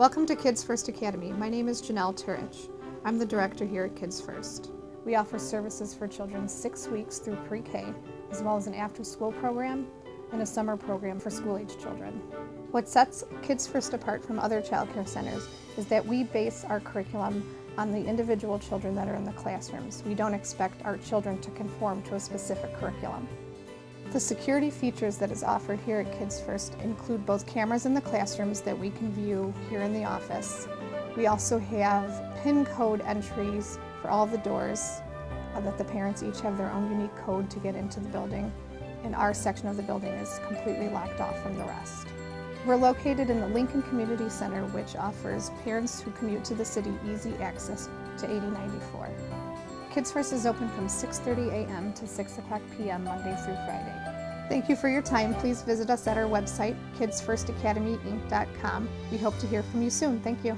Welcome to Kids First Academy. My name is Janelle Turich. I'm the director here at Kids First. We offer services for children six weeks through pre-K, as well as an after-school program and a summer program for school-age children. What sets Kids First apart from other childcare centers is that we base our curriculum on the individual children that are in the classrooms. We don't expect our children to conform to a specific curriculum. The security features that is offered here at Kids First include both cameras in the classrooms that we can view here in the office. We also have PIN code entries for all the doors uh, that the parents each have their own unique code to get into the building and our section of the building is completely locked off from the rest. We're located in the Lincoln Community Center, which offers parents who commute to the city easy access to 8094. Kids First is open from 6.30 a.m. to 6 o'clock p.m. Monday through Friday. Thank you for your time. Please visit us at our website, kidsfirstacademyinc.com. We hope to hear from you soon. Thank you.